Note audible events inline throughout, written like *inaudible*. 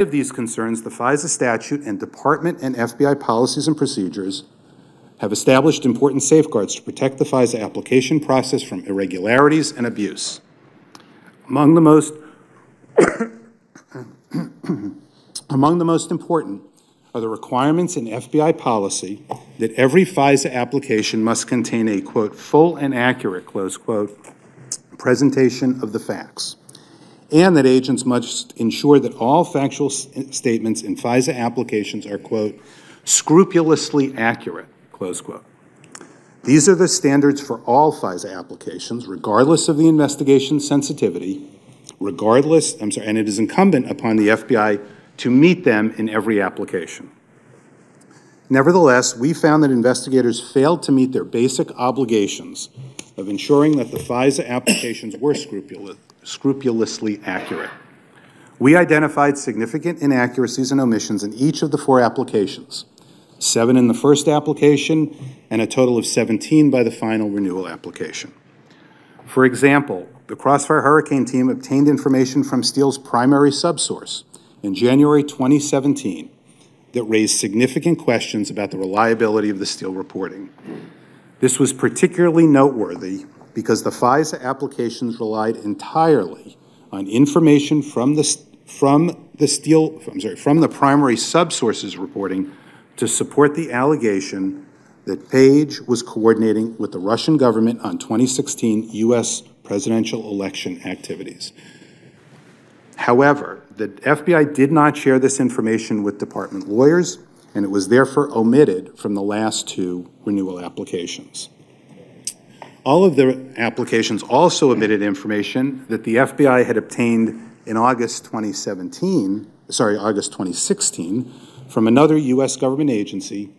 of these concerns, the FISA statute and Department and FBI policies and procedures have established important safeguards to protect the FISA application process from irregularities and abuse. Among the most *coughs* among the most important are the requirements in FBI policy that every FISA application must contain a quote full and accurate close quote presentation of the facts and that agents must ensure that all factual statements in FISA applications are, quote, scrupulously accurate, close quote. These are the standards for all FISA applications, regardless of the investigation's sensitivity, regardless, I'm sorry, and it is incumbent upon the FBI to meet them in every application. Nevertheless, we found that investigators failed to meet their basic obligations of ensuring that the FISA applications were scrupulous, scrupulously accurate. We identified significant inaccuracies and omissions in each of the four applications, seven in the first application and a total of 17 by the final renewal application. For example, the Crossfire Hurricane Team obtained information from Steele's primary subsource in January 2017 that raised significant questions about the reliability of the Steele reporting. This was particularly noteworthy because the FISA applications relied entirely on information from the, from the Steele, I'm sorry, from the primary subsources reporting to support the allegation that Page was coordinating with the Russian government on 2016 U.S. presidential election activities. However, the FBI did not share this information with department lawyers, and it was therefore omitted from the last two renewal applications. All of the applications also omitted information that the FBI had obtained in August 2017, sorry, August 2016, from another U.S. government agency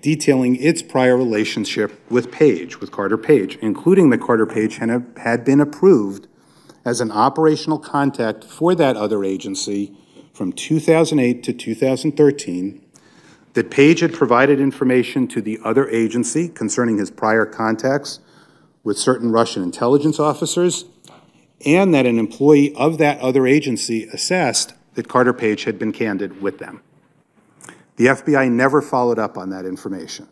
detailing its prior relationship with Page, with Carter Page, including that Carter Page had been approved as an operational contact for that other agency from 2008 to 2013, that Page had provided information to the other agency concerning his prior contacts with certain Russian intelligence officers, and that an employee of that other agency assessed that Carter Page had been candid with them. The FBI never followed up on that information.